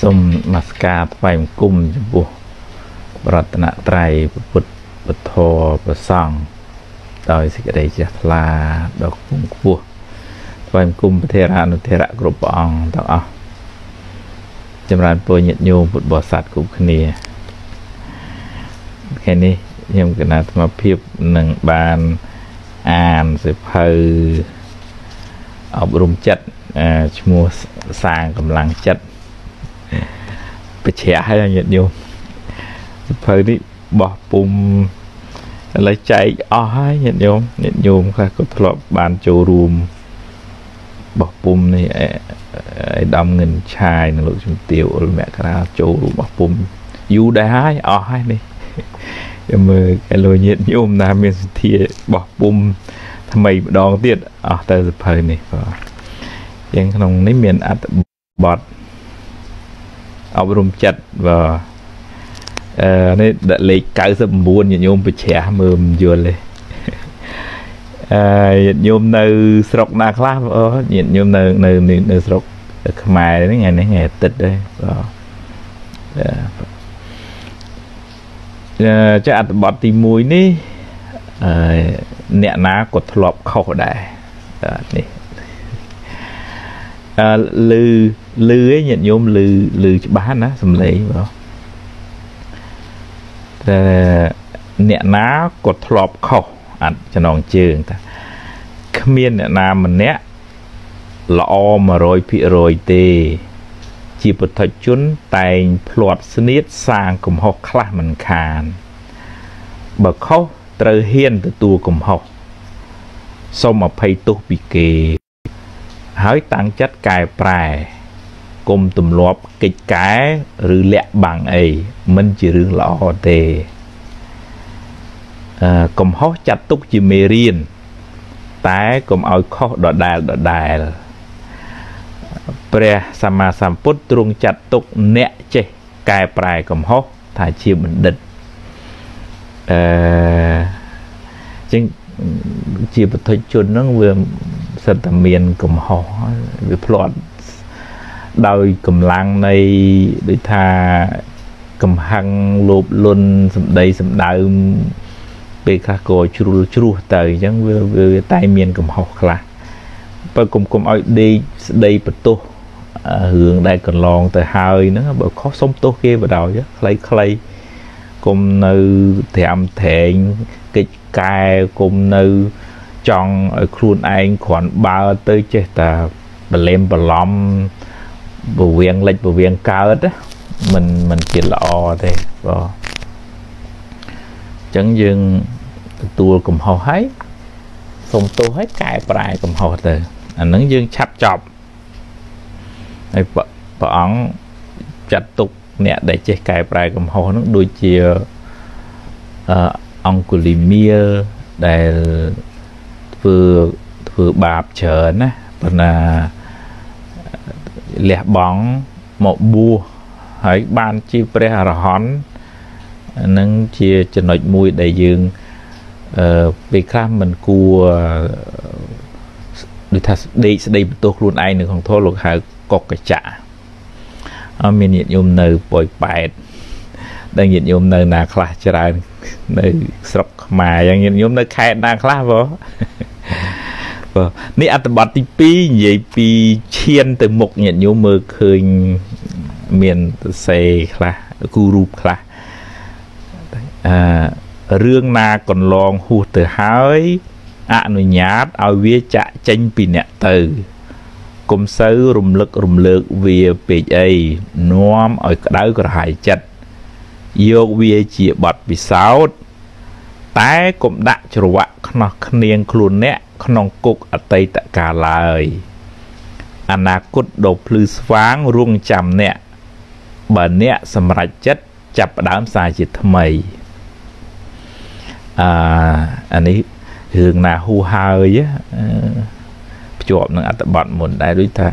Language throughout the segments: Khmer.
សូមនមស្ការថ្វាយបង្គំចំពោះរតនត្រ័យពុទ្ធពធប្រសង់ដោយសេចក្តីជ្រះថ្លាដ៏ខ្ពង់ខ្ពស់ថ្វាយបង្គំព្រះធរអនុធរៈគ្រប់ព្រះអង្គទាំងអស់ចម្រើនពរញាតិញោមពុទ្ធបរិស័ទគ្រប់គ្នាថ្ងៃនេះខ្ញុំគណៈធម្មភាពនឹងបានអានសិភៅអប់រំចិត្តឈ្មោះសាងកម្លាំងចិត្ត បច្រាស់ហើយញាតិញោមសិភៅនេះបោះពុំឥឡូវចែកអស់ហើយញាតិញោមញាតិញោមខ្លះក៏ធ្លាប់បានចូលរួមបោះពុំនេះអេដាំងិនឆាយនិងលោកជំទាវអ៊ុលមករាចូលរួមបោះពុំយូរដែរហើយអស់ហើយនេះខ្ញុំមើលកែលោញាតិញោមណាមានសទ្ធាបោះពុំថ្មីម្ដងទៀតអស់ទៅសភៅនេះបាទយ៉ាងក្នុងនេះមានអត្ថបទ អប់រំចិត្តបាទអឺនេះដាក់លេខ99ញាតិញោមបច្រាស់មើលមិនយល់ទេអឺញាតិញោមនៅស្រុកណាខ្លះអូញាតិញោមនៅនៅនៅស្រុកខ្មែរនេះថ្ងៃនេះថ្ងៃអាទិត្យទេបាទចាអត្ថបទទី1នេះអឺអ្នកណាក៏ធ្លាប់ខុសដែរនេះ អឺលឺលឺឯងញាតិញោមលឺលឺច្បាស់ណាសំឡេងបងតែអ្នកណាក៏ធ្លាប់ខុសអត់ចំណងជើងតាគ្មានអ្នកណាម្នាក់ល្អ100%ទេជាពុទ្ធជនតែងភ្លាត់ស្នៀតសាងកំហុសខ្លះមិនខាន បើខុសត្រូវហ៊ានទទួលកំហុសសូមអភ័យទោសពីគេ ហើយតាំងចិត្តកែប្រែគុំទម្លាប់កិច្ចកែឬលាក់បាំងអីមិនជារឿងល្អទេអឺកំហុសចាត់ទុកជាមេរៀនតែកុំឲ្យខុសដដែលដដែលព្រះសម្មាសម្ពុទ្ធទ្រង់ចាត់ទុកអ្នកចេះកែប្រែកំហុសថាជាបណ្ឌិតអឺចឹង ជាពុទ្ធជនហ្នឹងវាសិតតែមានកំហុសវាផ្លាត់ដោយកម្លាំងនៃដូចថាកំហឹងលោភលន់សម្ដីសម្ដៅពេលខ្លះក៏ជ្រុលជ្រោះទៅអញ្ចឹងវាវាតែមានកំហុសខ្លះបើគុំគុំឲ្យដេកស្ដីបន្ទោសរឿងដែលកន្លងទៅហើយហ្នឹងបើខុសសុំទោសគេបដ ாய் ខ្លីៗគុំនៅត្រាំត្រែងកិច្ច កែគុំនៅចង់ឲ្យខ្លួនឯងគ្រាន់បើទៅចេះតែបលែមបឡំពវៀងលិចពវៀងកើតមិនមិនជាល្អទេបាទអញ្ចឹងយើងទទួលកំហុសហើយសូមទោសហើយកែប្រែកំហុសទៅអានឹងយើងឆាប់ចប់ហើយព្រះអង្គចាត់ទុកអ្នកដែលចេះកែប្រែកំហុសនឹងដូចជាអឺ ង្គុលីមៀលដែលធ្វើធ្វើបាបច្រើនណាប៉ុន្តែលះបង់មកបួសហើយបានជាព្រះអរហន្តនឹងជាចំណុចមួយដែលយើងអឺពេលខ្លះមិនគួរដូចថាដេកស្ដីបន្ទោសខ្លួនឯងនៅក្នុងធម៌លោកហៅកកកចៈអត់មានញាតិញោមនៅប៉ោយប៉ែត ដែលញាតិញោមនៅណាខ្លះច្រើននៅស្រុកខ្មែរយ៉ាងញាតិញោមនៅខេត្តណាខ្លះបងបាទនេះអត្ថបទទី2និយាយពីឈានទៅមុខញាតិញោមមើលឃើញមានសរសេរខ្លះគូរូបខ្លះអឺរឿងណាកន្លងហួសទៅហើយអនុញ្ញាតឲ្យវាចាក់ចេញពីអ្នកទៅកុំសូវរំលឹករំលើកវាពេកអីនាំឲ្យក្តៅក្រហាយចិត្ត យកវាជាបទពិសោធន៍តែកុំដាក់ច្រវាក់ខ្នោះគ្នៀងខ្លួនអ្នកក្នុងគុកអតីតកាលឡើយអនាគតដ៏ភ្លឺស្វាងរួងចាំអ្នកបើអ្នកសម្រេចចិត្តចាប់ផ្ដើមសារជាថ្មីអឺអានេះរឿងណាហួហើយភ្ជាប់នឹងអត្តបទមុនដែរដូចថា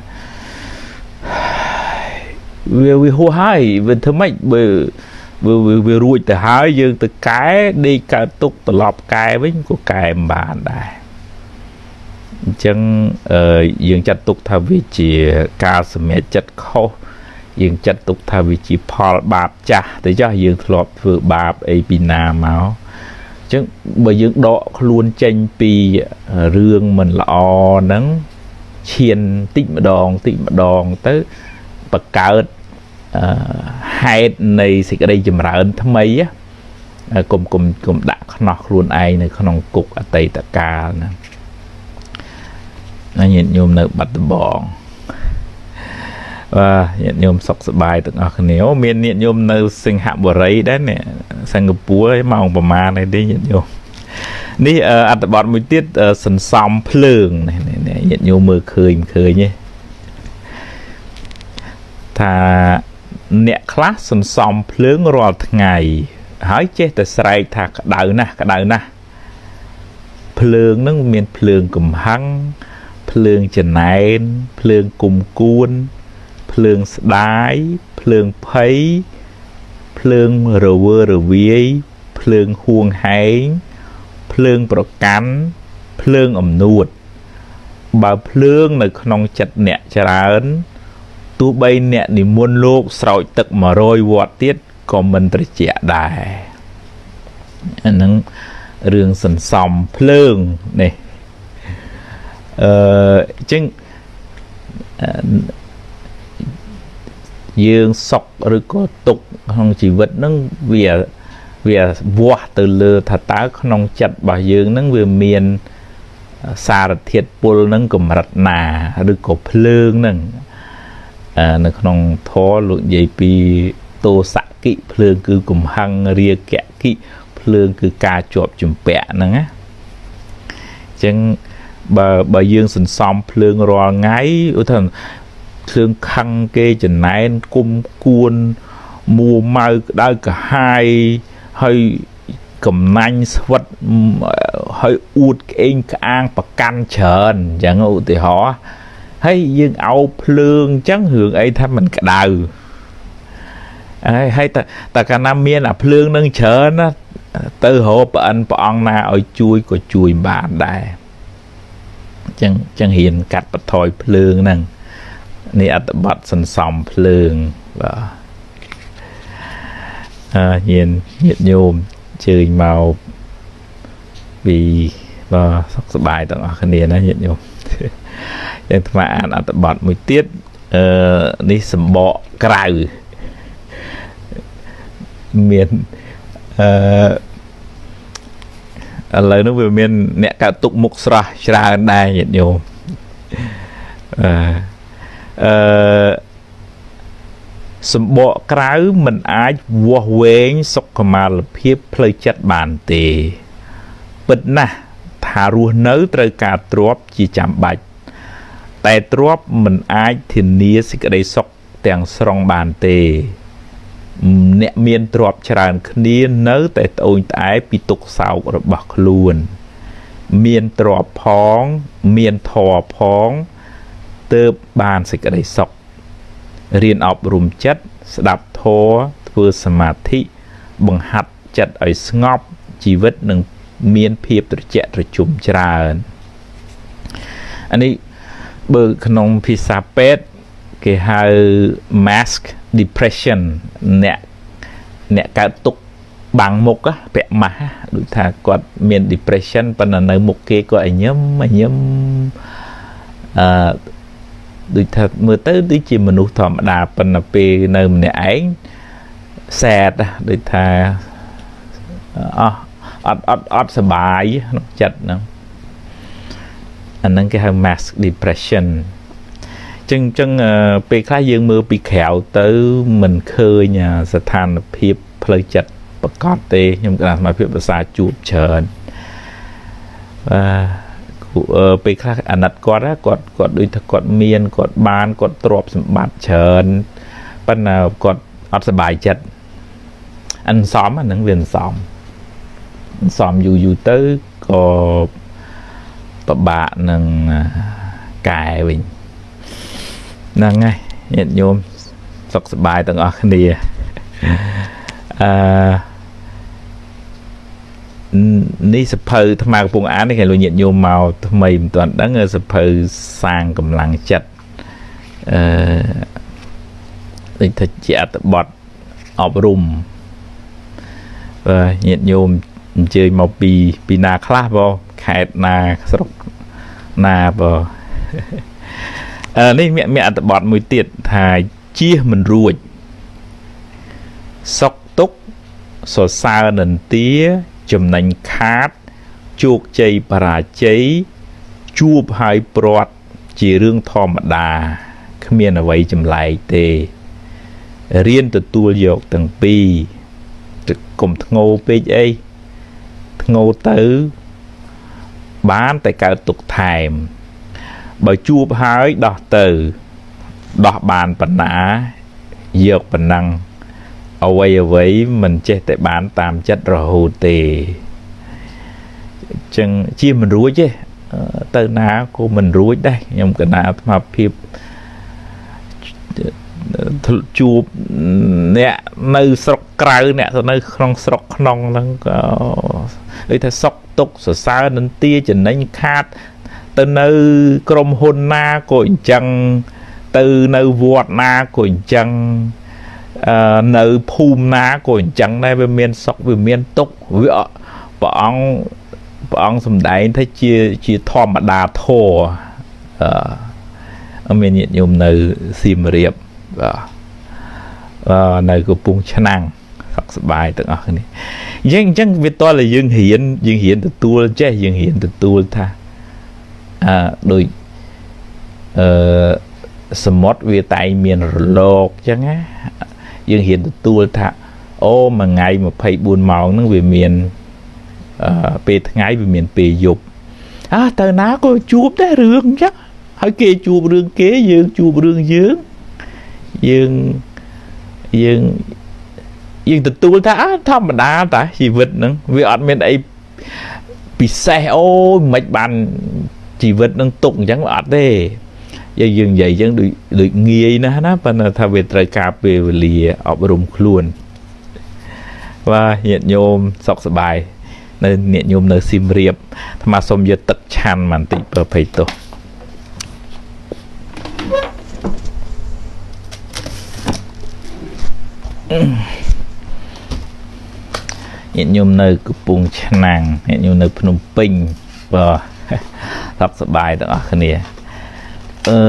វាវាហួហើយវាធ្វើម៉េចបើ វាវារួចទៅហើយយើងទៅកែដេកកើតទុកត្រឡប់កែវិញក៏កែមិនបានដែរអញ្ចឹងយើងចាត់ទុកថាវាជាការសម្រេចចិត្តខុសយើងចាត់ទុកថាវាជាផលបាបចាស់ទៅចុះយើងធ្លាប់ធ្វើបាបអីពីណាមកអញ្ចឹងបើយើងដកខ្លួនចេញពីរឿងមិនល្អហ្នឹងឈានតិចម្ដងតិចម្ដងទៅបកើត ហេតុនៃសេចក្តីចម្រើនថ្មីគុំគុំគុំដាក់ខ្នោះខ្លួនឯងនៅក្នុងគុកអតីតកាលណាញាតិញោមនៅបាត់ដំបងបាទញាតិញោមសុខសប្បាយទាំងអស់គ្នាមានញាតិញោមនៅសិង្ហបុរីដែរនេះសិង្ហបុរីម៉ោងប្រហែលនេះទេញាតិញោមនេះអត្តបទមួយទៀតសន្សំភ្លើងនេះញាតិញោមមើលឃើញឃើញទេថា អ្នកខ្លះសន្សំភ្លើងរាល់ថ្ងៃ ហើយចេះតែស្រែកថាក្តៅណាស់ក្តៅណាស់ភ្លើងនឹងមានភ្លើងកំហឹងភ្លើងចំណែនភ្លើងគុំគួន ភ្លើងស្ដាយភ្លើងភ័យភ្លើងរវើរវាយភ្លើងហួងហែងភ្លើងប្រកាន់ភ្លើងអំនួតបើភ្លើងនៅក្នុងចិត្តអ្នកច្រើន ទោះបីអ្នកនិមន្តលោកស្រោចទឹក100វ៉ាត់ទៀតក៏មិនត្រជាក់ដែរអាហ្នឹងរឿងសន្សំភ្លើងនេះអឺអញ្ចឹងយើងសុខឬក៏ទុកក្នុងជីវិតហ្នឹងវាវាវាស់ទៅលើថាតើក្នុងចិត្តរបស់យើងហ្នឹងវាមានសារធាតុពុលហ្នឹងកម្រិតណាឬក៏ភ្លើងហ្នឹង នៅក្នុងធម៌លោកនិយាយពីតោសកិភ្លើងគឺកំហឹងរាគៈកិភ្លើងគឺការជាប់ជំពាក់ហ្នឹងណាអញ្ចឹងបើបើយើងសន្សំភ្លើងរាល់ថ្ងៃឧទាហរណ៍ភ្លើងខឹងគេចំណែនគុំគួនមួម៉ៅក្តៅកាហាយហើយកំណាញ់ស្វិតហើយអួតក្អេងក្អាងប្រកាន់ច្រើនអញ្ចឹងឧទាហរណ៍ ហើយយើងអោបភ្លើងអញ្ចឹងរឿងអីថាมันក្តៅហើយហើយតើកាលណាមានអាភ្លើងនឹងច្រើនណាទៅរកប្រអិនព្រះអង្គណាឲ្យជួយក៏ជួយបានដែរអញ្ចឹងអញ្ចឹងរៀនកាត់បន្ថយភ្លើងហ្នឹងនេះអត្តបទសន្សំភ្លើងបាទអឺញាណញាតញោមជើញមកពីបាទសុខសប្បាយទាំងអស់គ្នាណាញាតញោម យើងថ្មអានអត្ថបទមួយទៀតអឺនេះសម្បកក្រៅមានអឺឥឡូវនេះវាមាន អ្នកកើតទុកមុខស្រស់ច្រើនដែរញាតិញោមអឺអឺសម្បកក្រៅมันអាចវាស់វែងសុខុមាលភាពផ្លូវចិត្តបានទេ ពិតណាស់ ថារស់នៅត្រូវការទ្របជាចាំបាច់តែទ្របមិនអាចធានាសេចក្តីសុខទាំងស្រុងបានទេអ្នកមានទ្របច្រើនគ្នានៅតែត្អូញត្អែពីទុកសោករបស់ខ្លួន មានទ្របផង មានធម៌ផងទើបបានសេចក្តីសុខរៀនអប់រំចិត្តស្ដាប់ធម៌ធ្វើសមាធិបង្ហាត់ចិត្តឲ្យស្ងប់ជីវិតនឹង មានភាពត្រជាក់ត្រជុំច្រើនអានេះបើក្នុងភាសាពេទ្យគេហៅ mask depression អ្នកអ្នកកើតទុកបាំងមុខពាក់ម៉ាស់ដូចថាគាត់មាន depression ប៉ុន្តែនៅមុខគេគាត់ឲ្យញឹមឲ្យញឹមអឺដូចថាមើលទៅដូចជាមនុស្សធម្មតាប៉ុន្តែពេលនៅម្នាក់ឯង sad ដូចថាអស់ អត់អត់អត់សុបាយក្នុងចិត្តហ្នឹងអាហ្នឹងគេហៅ mass depression ចឹងចឹងពេលខ្លះយើងមើលពីក្រៅទៅមិនឃើញស្ថានភាពផ្លូវចិត្តប្រកបទេខ្ញុំគណៈសមាភិបភាសាជួបច្រើនបាទពេលខ្លះអាណិតគាត់គាត់គាត់ដូចថាគាត់មានគាត់បានគាត់ទ្រព្យសម្បត្តិច្រើនប៉ុន្តែគាត់អត់សុបាយចិត្តអន្សំអានឹងវាអន្សំអន្សំយូរយូរទៅក៏ពិបាកនឹងកែវិញហ្នឹងហើយញាតិញោមសុខសប្បាយទាំងអស់គ្នាអឺនេះសភៅថ្មកំពុងអាននេះគេលោកញាតិញោមមកថ្មីមិនទាន់ដឹងសភៅសាងកម្លាំងចិត្តអឺដូចថាជាអត្ថបទអប់រំបាទញាតិញោម អញ្ជើញមកពីពីណាខ្លះបងខេត្តណាស្រុកណាបងអឺនេះមានមានអត្ថបទមួយទៀតថាជៀសមិនរួចសុកទុកសរសើរនន្ទាចំណេញខាតជោគជ័យបរាជ័យជួបហើយព្រាត់ជារឿងធម្មតាគ្មានអ្វីចម្លែកទេរៀនទទួលយកទាំងពីរទឹកកុំធ្ងោពេកអី ធ្ងោទៅបានតែកើតទុកថែម បើជួបហើយដោះទៅដោះបានបណ្ណាយកប៉ុណ្ណឹងអ្វីអ្វីមិនចេះតែបានតាមចិត្តរហូតទេចឹងជាមិនរួចទេទៅណាក៏មិនរួចដែរខ្ញុំកណាអាត្មាភាព ជួបអ្នកនៅស្រុកក្រៅអ្នកទៅនៅក្នុងស្រុកក្នុងហ្នឹងក៏ដូចថាសុកទុកសរសើរនន្ទាចំណេញខាត ទៅនៅក្រុមហ៊ុនណាក៏អញ្ចឹងទៅនៅវត្តណាក៏អញ្ចឹងអឺនៅភូមិណាក៏អញ្ចឹងដែរវាមានសុខវាមានទុកវាព្រះអង្គព្រះអង្គសំដែងថាជាជាធម្មតាធរអឺមានញាតិញោមនៅសៀមរាបបាទ នៅកំពង់ឆ្នាំងសុខសប្បាយទាំងអស់គ្នាអញ្ចឹងអញ្ចឹងវាតតែយើងរៀនយើងរៀនទទួលចេះយើងរៀនទទួលថាអឺដូចអឺសមុទ្រវាតែងមានរលកអញ្ចឹងណាយើងរៀនទទួលថាអូមួយថ្ងៃ24ម៉ោងហ្នឹងវាមានអឺពេលថ្ងៃវាមានពេលយប់អើទៅណាក៏ជួបដែររឿងអញ្ចឹងហើយគេជួបរឿងគេយើងជួបរឿងយើង យើងយើងយើងទទួលថាអើធម្មតាតាជីវិតហ្នឹងវាអត់មានអីពិសេសអូយមិនបានជីវិតនឹងទុកអញ្ចឹងអត់ទេយើងយើងនិយាយអញ្ចឹងដូចដូចងាយណាស់ណាប៉ុន្តែថាវាត្រូវការពេលវេលាអប់រំខ្លួនបាទញាតិញោមសុខសប្បាយនៅញាតិញោមនៅស៊ីមរៀបអាត្មាសូមយកទឹកឆាន់បន្តិចបើភ័យទោ ញាតិញោមនៅកំពង់ឆ្នាំងញាតិញោមនៅភ្នំពេញបាទសុខសប្បាយទាំងអស់គ្នាអឺ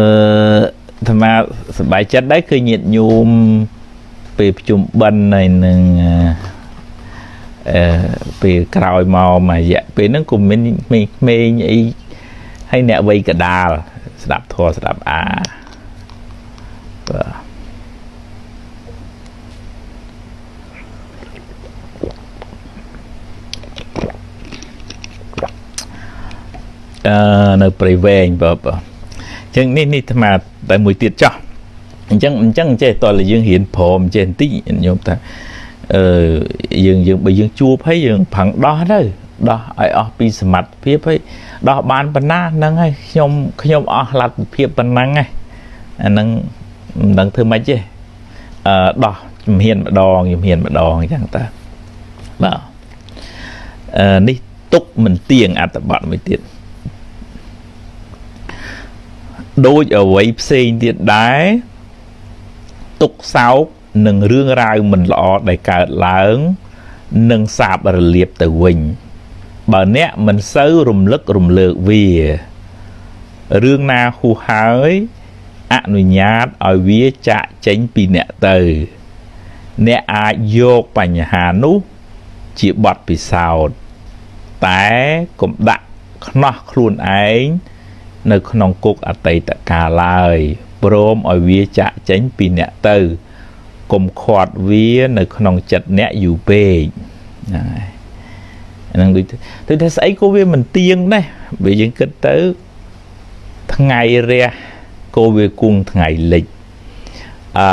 អាត្មាសប្បាយចិត្តដែរគឺញាតិញោមពេលប្រជុំបិណ្ឌហើយនឹងអឺពេលក្រោយមកមួយរយៈពេលហ្នឹងក៏មានក្មេងៗអីហើយអ្នកវ័យកដាលស្ដាប់ធម៌ស្ដាប់អាបាទ អឺនៅព្រៃវែងបើបើអញ្ចឹងនេះនេះអាត្មាតែមួយទៀតចោះអញ្ចឹងអញ្ចឹងចេះតើយើងរៀនព្រមចេះបន្តិចញោមថាអឺយើងយើងបើយើងជួបហើយយើងប្រឹងដោះទៅដោះឲ្យអស់ពីសមត្ថភាពហើយដោះបានប៉ុណ្ណាហ្នឹងហើយខ្ញុំខ្ញុំអស់លទ្ធភាពប៉ុណ្ណឹងហើយអាហ្នឹងមិនដឹងធ្វើម៉េចទេអឺដោះជំហានម្ដងជំហានម្ដងអញ្ចឹងតើបាទអឺនេះទុកមិនទៀងអត្តបទមួយទៀត ដូចអ្វីផ្សេងទៀតដែរទុកសោកនឹងរឿងរ៉ាវមិនល្អដែលកើតឡើងនឹងសាបរលាបទៅវិញ បើអ្នកមិនសូវរំលឹករំលើកវារឿងណាហួសហើយអនុញ្ញាតឲ្យវាចាក់ចេញពីអ្នកទៅ អ្នកអាចយកបញ្ហានោះជាបទពិសោធន៍តែកុំដាក់ខ្នោះខ្លួនឯង នៅក្នុងគុកអតីតកាលឡើយព្រមឲ្យវាចាក់ចេញពីអ្នកទៅកុំខាត់វានៅក្នុងចិត្តអ្នកយូរពេកហ្នឹងហើយហ្នឹងដូចទៅថាស្អីក៏វាមិនទៀងដែរបើយើងគិតទៅថ្ងៃរះក៏វាគង់ថ្ងៃលិចអឺ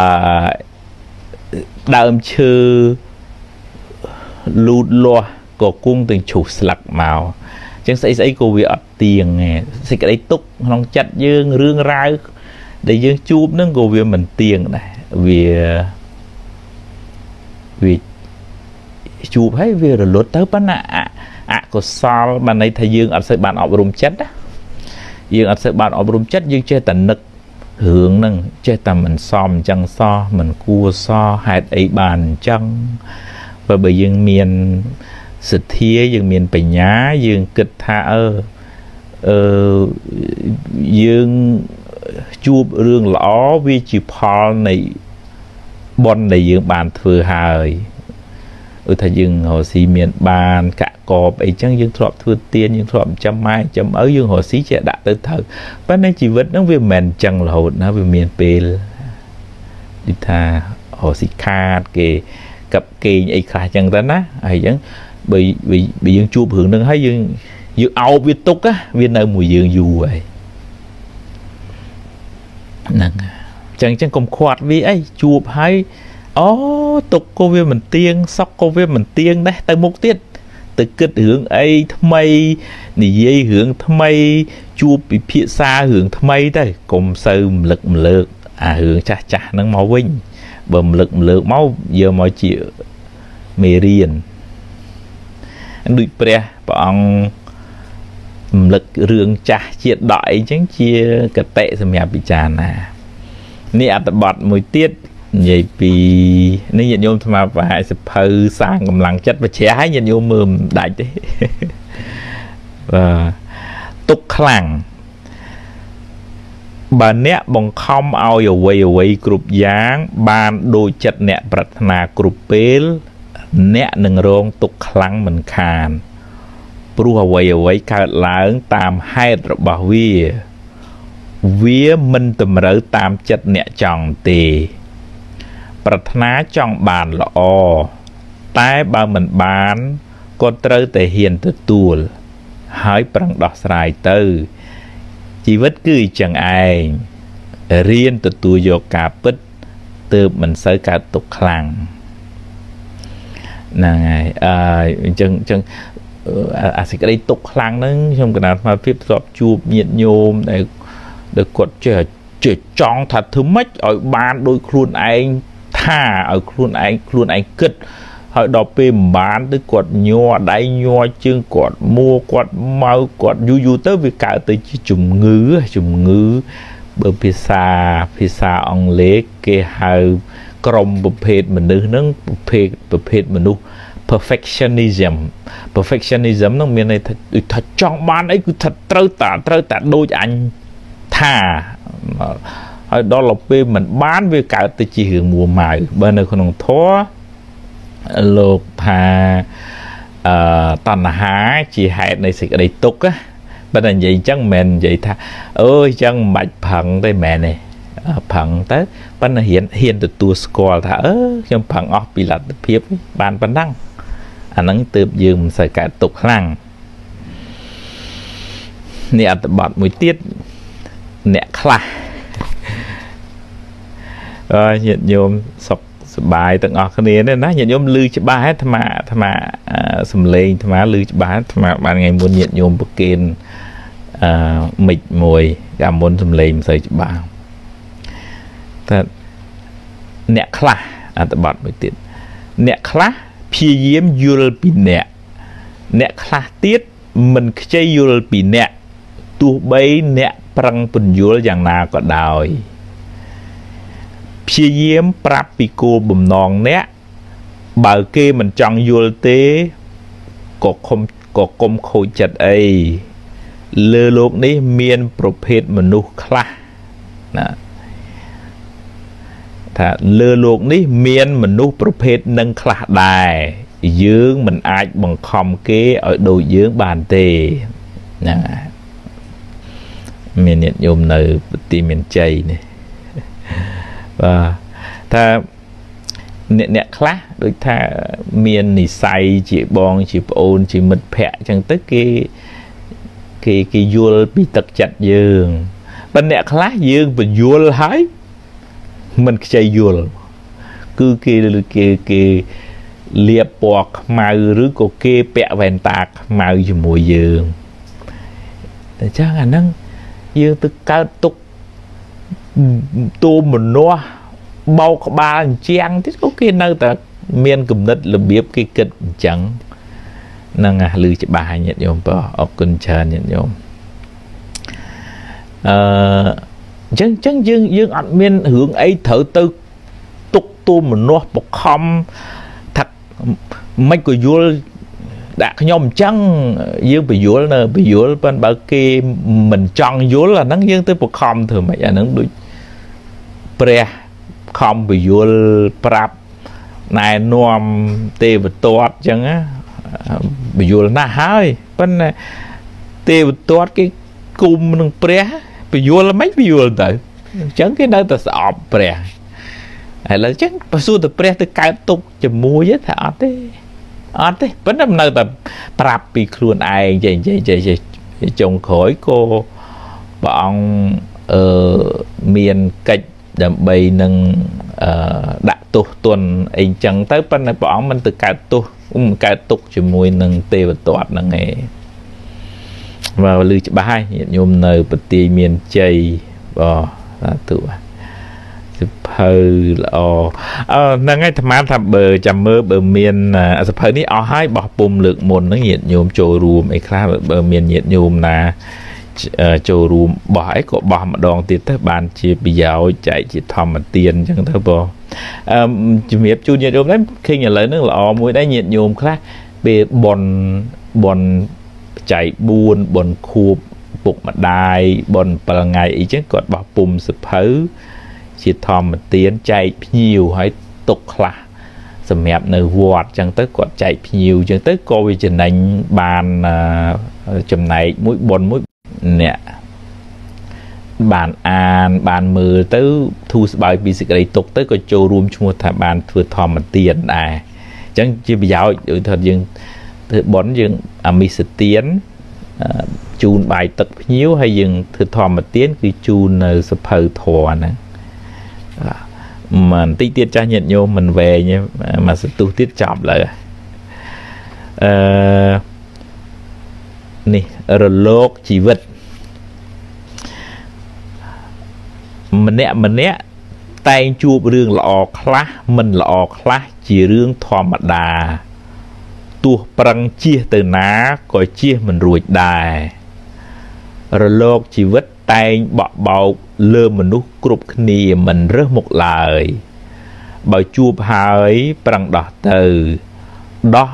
ដើមឈើលូតលាស់ក៏គង់ទាំងឈូសស្លឹកមកចឹងស្អីស្អីក៏វាអត់ ទៀងសេចក្តីទុកក្នុងចិត្តយើងរឿងរ៉ាវដែលយើងជួបនឹងក៏វាមិនទៀងដែរវាវាជួបហើយវារលត់ទៅប៉ុន្តែអកុសលបានន័យថាយើងអត់សូវបានអប់រំចិត្តណាយើងអត់សូវបានអប់រំចិត្តយើងចេះតែនឹករឿងហ្នឹងចេះតែមិនសមអញ្ចឹងសោះមិនគួរសោះហេតុអីបានអញ្ចឹងបើបើយើងមានសទ្ធាយើងមានបញ្ញាយើងគិតថាអឺ អឺយើងជួបរឿងល្អវាជាផលនៃបុណ្យដែលយើងបានធ្វើហើយឧទាហរណ៍យើងរកស៊ីមានបានកាក់កបអីចឹងយើងធ្លាប់ធ្វើទៀនយើងធ្លាប់ចាំម៉ែចាំឪយើងរកស៊ីចេះដាក់ទៅទៅប៉ុន្តែជីវិតហ្នឹងវាមិនមែនចឹងរហូតណាវាមានពេលដូចថារកស៊ីខាតគេកັບគេងអីខ្លះចឹងទៅណាហើយចឹងបើបើយើងជួបរឿងហ្នឹងហើយយើង យើងអោបវាទុកវានៅមួយយើងយូរហើយហ្នឹងចឹងចឹងកុំខាត់វាអីជួបហើយអូទុកក៏វាមិនទៀងសក់ក៏វាមិនទៀងដែរទៅមុខទៀតទៅគិតរឿងអីថ្មីនិយាយរឿងថ្មីជួបពិភាក្សារឿងថ្មីទៅកុំសូវរំលឹកម្លើកអារឿងចាស់ចាស់ហ្នឹងមកវិញបើរំលឹកម្លើកមកយកមកជាមេរៀនដូចព្រះព្រះអង្គ រំលឹករឿងចាស់ជាតិដកអីចឹងជាកតិសម្រាប់ពិចារណានេះអត្ថបទមួយទៀតនិយាយពីនេះញាតិញោមស្មាប្រហែលសភៅសាងកម្លាំងចិត្តបជ្រះឲ្យញាតិញោមមើលមិនដាច់ទេបាទទុកខ្លាំងបើអ្នកបង្ខំឲ្យអ្វីអ្វីគ្រប់យ៉ាង បានដូចចិត្តអ្នកប្រាថ្នាគ្រប់ពេល អ្នកនឹងរងទុកខ្លាំងមិនខាន ព្រោះអ្វីអ្វីកើតឡើងតាមហេតុរបស់វា វាមិនតម្រូវតាមចិត្តអ្នកចង់ទេ ប្រាថ្នាចង់បានល្អតែបើមិនបានក៏ត្រូវតែហ៊ានទទួល ហើយប្រឹងដោះស្រាយទៅ ជីវិតគឺអញ្ចឹងឯងរៀនទទួលយកការពិតទើបមិនសូវកើតទុកខ្លាំងហ្នឹងហើយអឺអញ្ចឹងអញ្ចឹង អាសេចក្តីទុកខ្លាំងហ្នឹងខ្ញុំកណាត់មកភាពធ្លាប់ជួបញាតញោមដែលដែលគាត់ចេះចេះចង់ថាធ្វើម៉េចឲ្យបានដោយខ្លួនឯងថាឲ្យខ្លួនឯងខ្លួនឯងគិតហើយដល់ពេលមិនបានទៅគាត់ញ័រដៃញ័រជើងគាត់មួគាត់ម៉ៅគាត់យូរយូរទៅវាកើតទៅជាជំងឺជំងឺបើភាសាភាសាអង់គ្លេសគេហៅក្រុមប្រភេទមនុស្សហ្នឹងប្រភេទប្រភេទមនុស្ស perfectionism perfectionism ហ្នឹងមានន័យថាដូចថាចង់បានអីគឺថាត្រូវតាត្រូវតាដូចអញថាហើយដល់ទៅពេលមិនបានវាកើតទៅជារឿងមួម៉ៅបើនៅក្នុងធម៌លោកថាអឺតណ្ហាជាហេតុនៃសេចក្តីទុក្ខបើតែនិយាយអញ្ចឹងមិនមែននិយាយថាអើយអញ្ចឹងមិនបាច់ផឹងទេមែនទេផឹងទៅប៉ុន្តែហ៊ានហ៊ានទទួលស្គាល់ថាអឺខ្ញុំផឹងអស់ពីលទ្ធភាពបានប៉ុណ្ណឹង អាហ្នឹងទើបយើងមិនសូវកើតទុកខ្លាំងនេះអត្ថបទមួយទៀតអ្នកខ្លះអើញាតិញោមសុខសบายទាំងអស់គ្នានេះណាញាតិញោមឮច្បាស់ហ៎អាត្មាអាត្មាសំឡេងអាត្មាឮច្បាស់អាត្មាបានថ្ងៃមុនញាតិញោមប្រគិនអឺមិចមួយកាលមុនសំឡេងមិនសូវច្បាស់តែអ្នកខ្លះអត្ថបទមួយទៀតអ្នកខ្លះ ព្យាយាមយល់ពីអ្នកអ្នកខ្លះទៀតមិនខ្ចីយល់ពីអ្នកទោះបីអ្នកប្រឹងពន្យល់យ៉ាងណាក៏ដោយព្យាយាមប្រាប់ពីគោលបំណងអ្នកបើគេមិនចង់យល់ទេក៏ខំក៏គុំខូចចិត្តអីលើโลกនេះមានប្រភេទមនុស្សខ្លះណា ថាលើលោកនេះមានមនុស្សប្រភេទនឹងខ្លះដែរយើងមិនអាចបង្ខំគេឲ្យដូចយើងបានទេណាមានញាតិញោមនៅទីមានជ័យនេះបាទថាអ្នកអ្នកខ្លះដូចថាមាននិស័យជាបងជាប្អូនជាមិត្តភ័ក្តិអញ្ចឹងទៅគេគេគេយល់ពីទឹកចិត្តយើងបើអ្នកខ្លះយើងបញ្យល់ហើយ មិនខ្ចីយល់គឺគេគេគេលាបពណ៌ខ្មៅឬក៏គេពាក់វ៉ែនតាខ្មៅជាមួយយើងតែចឹងអាហ្នឹងយើងទៅកើតទុកទូមនាស់បោកក្បាលអញ្ចាំងទៀតក៏គេនៅតែមានគំនិតរបៀបគេគិតអញ្ចឹងហ្នឹងអាឮច្បាស់ញាតិញោមបងអរគុណច្រើនញាតិញោមអឺអញ្ចឹងអញ្ចឹងយើងយើងអត់មានរឿងអីត្រូវទៅទុកទូមនុស្សបខំថាមិនក៏យល់ដាក់ខ្ញុំអញ្ចឹងយើងបញ្យល់នៅបញ្យល់ប៉ុន្តែបើគេមិនចង់យល់អាហ្នឹងយើងទៅបខំធ្វើម៉េចអាហ្នឹងដូចព្រះខំបញ្យល់ប្រាប់ណែនាំទេវទត្តអញ្ចឹងបញ្យល់ណាស់ហើយប៉ុន្តែទេវទត្តគេគុំនឹងព្រះ បញ្យល់មិនបញ្យល់ទៅអញ្ចឹងគេនៅតែស្អប់ព្រះឥឡូវអញ្ចឹងបើសួរទៅព្រះទៅកើតទុកជាមួយថាអត់ទេអត់ទេប៉ុន្តែនៅតែប្រាប់ពីខ្លួនឯងចេះចេះចេះចេះចុងក្រោយក៏ព្រះអង្គអឺមានកិច្ចដើម្បីនឹងអឺដាក់ទោសទណ្ឌអីចឹងទៅប៉ុន្តែព្រះអង្គមិនទៅកើតទោសមិនកើតទុកជាមួយនឹងទេវទត្តហ្នឹងឯង បើលឺច្បាស់ហើយញាតិញោមនៅពទាយមានជ័យបាទសាធុសភៅល្អអឺហ្នឹងហើយអាត្មាថាបើចាំមើលបើមានសភៅនេះអស់ហើយបោះពុំលើកមុនហ្នឹងញាតិញោមចូលរួមអីខ្លះបើមានញាតិញោមណាចូលរួមបោះអីក៏បោះម្ដងទៀតទៅបានជាប្រយោជន៍ចែកជាធម្មទានអញ្ចឹងទៅបងអឺជំរាបជូនញាតិញោមដែរឃើញឥឡូវហ្នឹងល្អមួយដែរញាតិញោមខ្លះពេលបនបន ចៃ4បនខួបពុកម្ដាយបន7ថ្ងៃអីចឹងគាត់បោះពុំសភៅជាធម្មទានចែកភ្ញៀវឲ្យទុកខ្លះសម្រាប់នៅវត្តចឹងទៅគាត់ចែកភ្ញៀវចឹងទៅក៏វាចំណេញបានចំណែកមួយប៉ុនមួយអ្នកបានអានបានមើលទៅធូរស្បើយពីសេចក្តីទុកទៅក៏ចូលរួមឈ្មោះថាបានធ្វើធម្មទានដែរអញ្ចឹងជាប្រយោជន៍ដូចថាយើង ធ្វើបន់យើងអាមិសទានជូនបាយទឹកភ្ញៀវហើយយើងធ្វើធម្មទានគឺជូននៅសភៅធរហ្នឹងបន្តិចទៀតចាស់ញាតិញោមមិនវែងមកសន្ទុះទៀតចប់លើអឺនេះរលកជីវិតម្នាក់ម្នាក់តែងជួបរឿងល្អខ្លះមិនល្អខ្លះជារឿងធម្មតា ទោះប្រឹងជៀសទៅណាក៏ជៀសមិនរួចដែររលកជីវិតតែងបក់បោកលើមនុស្សគ្រប់គ្នាមិនរើសមុខឡើយ បើជួបហើយប្រឹងដោះទៅដោះ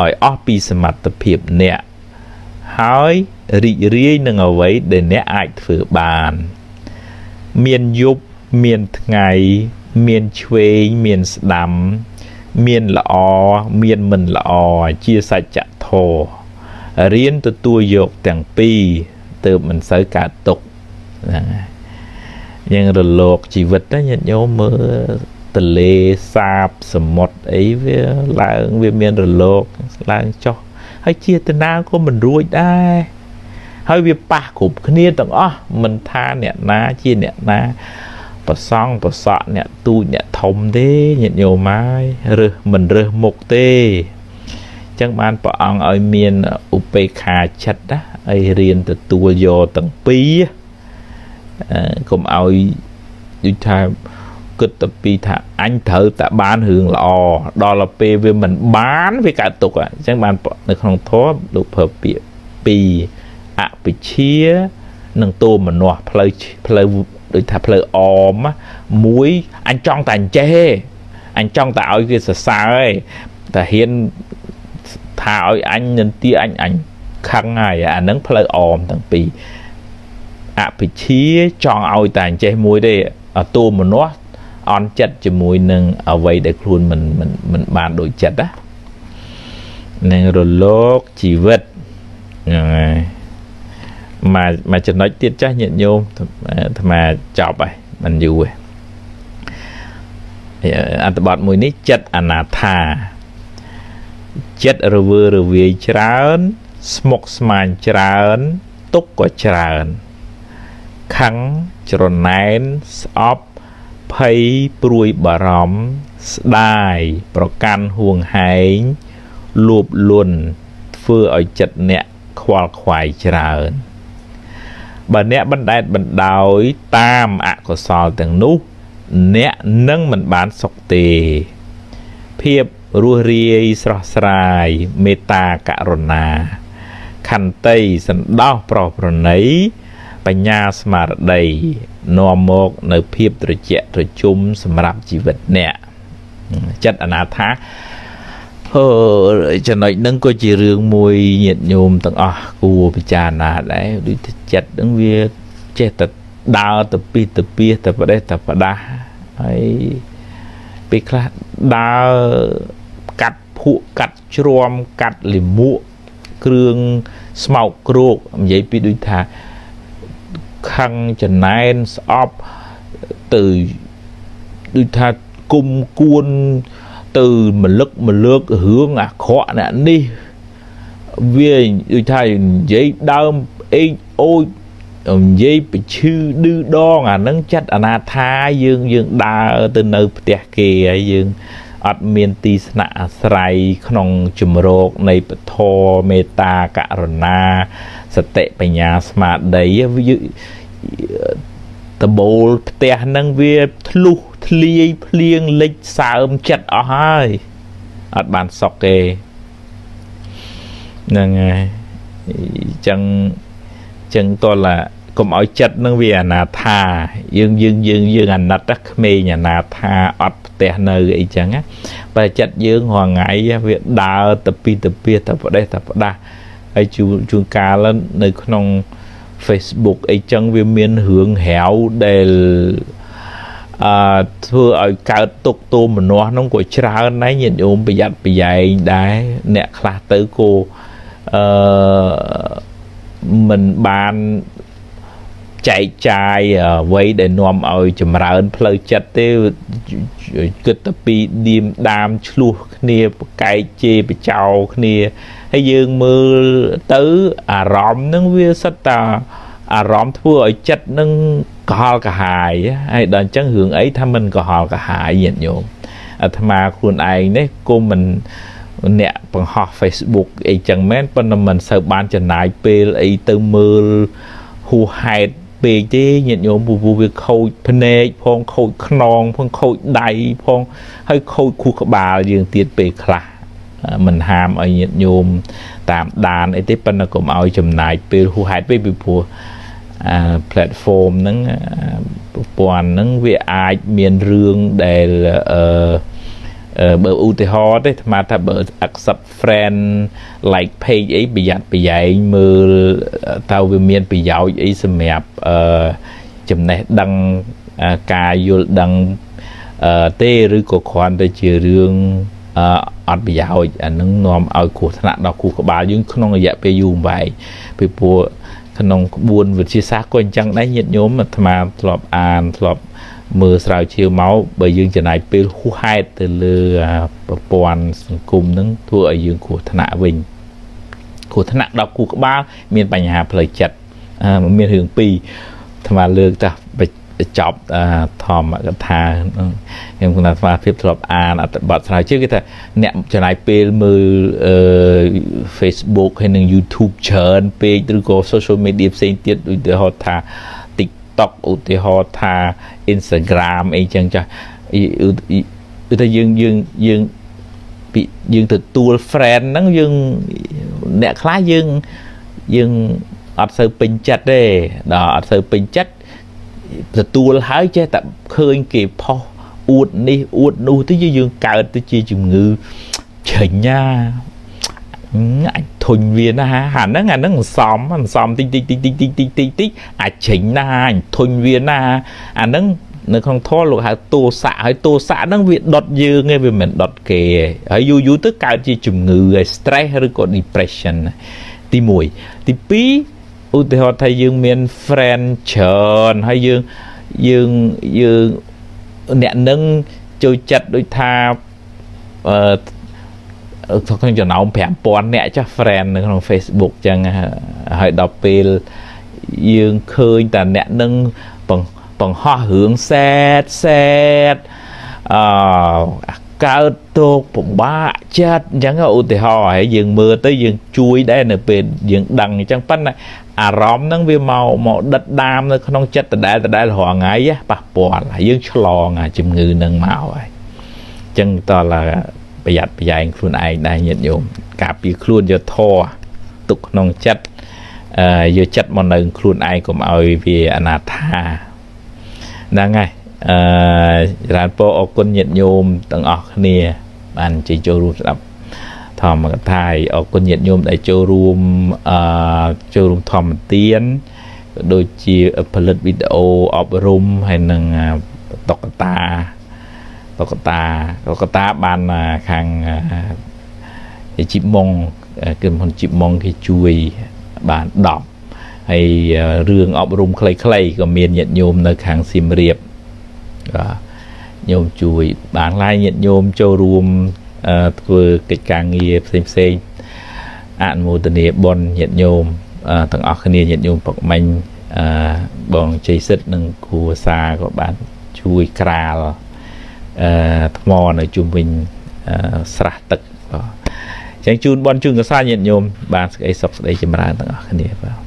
ឲ្យអស់ពីសមត្ថភាពអ្នកហើយរីករាយនឹងអ្វីដែលអ្នកអាចធ្វើបាន មានយប់មានថ្ងៃ មានឆ្វេងមានស្ដាំ មានល្អមានមិនល្អជាសច្ចធម៌រៀនទទួលយកទាំងពីរទើបមិនសូវកើតទុកហ្នឹងហើយយើងរលកជីវិតណាញាតិញោមមើលទលេសាបសមុទ្រអីវាឡើងវាមានរលកឡើងចុះហើយចេតនាក៏មិនរួចដែរហើយវាប៉ះគ្រប់គ្នាទាំងអស់មិនថាអ្នកណាជាអ្នកណា ប្រសង់ប្រសក់អ្នកទូចអ្នកធំទេញាតិញោមហើយរើសមិនរើសមុខទេអញ្ចឹងបានព្រះអង្គឲ្យមានឧបេក្ខាចិត្តណាឲ្យរៀនទទួលយកទាំងពីរកុំឲ្យដូចថាគិតទៅពីថាអញត្រូវតែបានរឿងល្អដល់ទៅពេលវាមិនបានវាកើតទុកអញ្ចឹងបាននៅក្នុងធម៌លោកប្រើពាក្យពីរអពិជានិងទោមនស្សផ្លូវផ្លូវ ដូចថាផ្លូវអមមួយអញចង់តែអញ្ចេះអញចង់តែឲ្យវាសរសើរឯងតែហ៊ានថាឲ្យអញនិន្ទាអញអញខឹងហើយអានឹងផ្លូវអមទាំងពីរអភិជាចង់ឲ្យតែអញ្ចេះមួយទេតួមនស្សអន់ចិត្តជាមួយនឹងអ្វីដែលខ្លួនមិនមិនមិនបានដូចចិត្តណានឹងរលកជីវិតហ្នឹងហើយ មកមកចំណុចទៀតចាស់ញាតិញោមអាត្មាចប់ហើយមិនយូរទេអត្ថបទមួយនេះចិត្តអនាថាចិត្តរវើរវាយច្រើន ស្មុកស្មាញច្រើន ទុកក៏ច្រើនខឹងច្រណែនស្អប់ភ័យព្រួយបារម្ភស្ដាយប្រកាន់ហួងហែងលួបលន់ធ្វើឲ្យចិត្តអ្នកខ្វល់ខ្វាយច្រើន បើអ្នកបណ្ដែតបណ្ដោយតាមអកុសលទាំងនោះ អ្នកនឹងមិនបានសុខទេ ភាពរស់រាយស្រស់ស្រាយមេត្តាករុណា ខន្តីសន្តោសប្រោសប្រណីបញ្ញាស្មារតីនាំមកនៅភាពត្រជាក់ត្រជុំសម្រាប់ជីវិតអ្នកចិត្តអនាថា អឺចំណុចហ្នឹងក៏ជារឿងមួយញាតញោមទាំងអស់គួរពិចារណាដែរដូចចិត្តហ្នឹងវាចេះតែដើរទៅពីទៅពីទៅប្រទេសទៅប្រដាស់ហើយពេលខ្លះដើរកាត់ភក់កាត់ជ្រាំកាត់លិមួកគ្រឿងស្មោកគ្រោកនិយាយពីដូចថាខឹងចំណែនស្អប់ទៅដូចថាគុំគួន ទៅមលឹកម្លើករឿងអាក្រក់អ្នកនេះវាដូចថានិយាយដើមអេងអូចនិយាយបឈឺឌឺដងអានឹងចិត្តអនាថាយើងយើងដើរទៅនៅផ្ទះគេហើយយើងអត់មានទីស្នាក់អាស្រ័យក្នុងជំរកនៃពធមេត្តាករុណាសតិបញ្ញាស្មារតី តបូលផ្ទះហ្នឹងវាធ្លុះធ្លាយភ្លៀងលិចសើមចិត្តអស់ហើយអត់បានសុកទេហ្នឹងហើយអញ្ចឹងអញ្ចឹងតលកុំឲ្យចិត្តនឹងវាអនាថាយើងយើងយើងយើងអាណិតក្មេងអនាថាអត់ផ្ទះនៅអីចឹងបើចិត្តយើងរាល់ថ្ងៃវាដើរទៅពីទៅពីទៅប្រទេសទៅផ្ដាស់ហើយជួនជួនកាលនៅក្នុង Facebook អីចឹងវាមានរឿងរាវដែលអឺធ្វើឲ្យកើតទុកទោមនោះហ្នឹងក៏ច្រើនដែរញាតិញោមប្រយ័ត្នប្រយែងដែរអ្នកខ្លះទៅក៏អឺមិនបាន ចែកចាយអ្វីដែលនាំឲ្យចម្រើនផ្លូវចិត្តទេគិតទៅពីឌៀមដាមឆ្លោះគ្នាប្រកែកជេរបចោគ្នាហើយយើងមើលទៅអារម្មណ៍នឹងវាសិតតាអារម្មណ៍ធ្វើឲ្យចិត្តនឹងកុហលកាហាយហើយដល់អញ្ចឹងរឿងអីថាមិនកុហលកាហាយញាតិញោមអាត្មាខ្លួនឯងនេះគុំមិនអ្នកបង្ហោះ Facebook អីចឹងមែនប៉ុន្តែមិនសូវបានចំណាយពេលអីទៅមើលហួហេតុ ពេកទេញាតិញោមពូពូវាខូចភ្នែកផងខូចខ្នងផងខូចដៃផងហើយខូចខួរក្បាលយើងទៀតពេលខ្លះមិនហាមឲ្យញាតិញោមតាមដានអីទេប៉ុន្តែកុំឲ្យចំណាយពេលហួហេតុពេកពីព្រោះអា platform ហ្នឹងប្រព័ន្ធហ្នឹងវាអាចមានរឿងដែលអឺ បើឧទាហរណ៍ទេអាត្មាថាបើ accept friend like page អីប្រយ័ត្នប្រយែងមើលតើវាមានប្រយោជន៍អីសម្រាប់អឺចំណេះដឹងការយល់ដឹងអឺទេឬក៏គ្រាន់តែជារឿងអឺអត់ប្រយោជន៍អានឹងនាំឲ្យគ្រោះថ្នាក់ដល់គូក្បាលយើងក្នុងរយៈពេលយូរវែងពីព្រោះក្នុងក្បួនវិទ្យាសាស្ត្រក៏អញ្ចឹងដែរញាតិញោមអាត្មាធ្លាប់អានធ្លាប់ មើលស្រាវជ្រាវមកបើយើងចំណាយពេលហួសហេតុទៅលើប្រព័ន្ធសង្គមនឹងធ្វើឲ្យយើងគ្រោះថ្នាក់វិញគ្រោះថ្នាក់ដល់គូក្បាល មានបញ្ហាផ្លូវចិត្តមានរឿងពីរអាត្មាលើកតាចប់ធម្មកថាខ្ញុំគណៈស្មារតីធ្លាប់អានអត្ថបទស្រាវជ្រាវគេថាអ្នកចំណាយពេលមើល Facebook ហើយនិង YouTube ច្រើនពេកឬក៏ social media ផ្សេងទៀតឧទាហរណ៍ថា TikTok ឧទាហរណ៍ថា Instagram អីចឹងចាស់គឺថាយើងយើងយើងពីយើងទទួល friend ហ្នឹងយើងអ្នកខ្លះយើងយើងអត់សូវពេញចិត្តទេដល់អត់សូវពេញចិត្តទទួលហើយចេះតែឃើញគេផុសអួតនេះអួតនោះទៅយើងកើតទៅជាជំងឺឆេញណា អាចធុញវាណាអាហ្នឹងអាហ្នឹងសំសំតិចតិចតិចតិចតិចតិចតិចតិចអាចឆេញណាអញធុញវាណាអាហ្នឹងនៅក្នុងធម៌លោកហៅទោសៈហើយទោសៈហ្នឹងវាដុតយើងឯងវាមិនដុតគេហើយយូរយូរទៅកើតជាជំងឺហើយ stress ឬក៏ depression ទី1ទី2ឧទាហរណ៍ថាយើងមាន friend ច្រើនហើយយើងយើងយើងអ្នកនឹងចូលចិត្តដូចថាអឺ ក្នុងចំណោម5000អ្នកចាស់ friend នៅក្នុង Facebook ចឹងហើយដល់ពេលយើងឃើញតែអ្នកនឹងបង្ហោះរឿងសែតសែតអឺកើតទុកពិបាកចិត្តអញ្ចឹងឧទាហរណ៍ហើយយើងមើលទៅយើងជួយដែរនៅពេលយើងដឹងអញ្ចឹងប៉ុន្តែអារម្មណ៍ហ្នឹងវាមកមកដិតដាមនៅក្នុងចិត្តដដែលដដែលរាល់ថ្ងៃប៉ះពាល់ហើយយើងឆ្លងអាជំងឺហ្នឹងមកហើយអញ្ចឹងតើ ប្រយ័ត្នប្រយែងខ្លួនឯងដែរញាតិញោមការពារខ្លួនយកធរទុកក្នុងចិត្តអអឺយកចិត្តមកនៅខ្លួនឯងកុំឲ្យវាអនាថាហ្នឹងហើយអឺច្រើនពោអរគុណញាតិញោមទាំងអស់គ្នា បានជិះចូលរួមស្ដាប់ធម្មកថាអរគុណញាតិញោមដែលចូលរួមអឺចូលរួមធម្មទានក៏ដូចជាផលិតវីដេអូអប់រំហើយនឹងតុក្កតា តុក្កតាតុក្កតាបានខាងជីបម៉ងគឺមិនជីបម៉ងគេជួយបាន10ហើយរឿងអប់រំខ្លីៗក៏មានញាតិញោមនៅខាងសៀមរាបបាទញោមជួយបានឡាយញាតិញោមចូលរួមធ្វើកិច្ចការងារផ្សេងផ្សេងអនុមោទនាបុណ្យញាតិញោមទាំងអស់គ្នាញាតិញោមពុកមាញ់បងជ័យសិទ្ធនិងគ្រួសារក៏បានជួយក្រាលអឺ ថ្មនៅជុំវិញស្រះទឹកបាទចឹងជូនបនជូនកសាញាតិញោមបានសេចក្តីសុខស្តីចម្រើនទាំងអស់គ្នាបាទ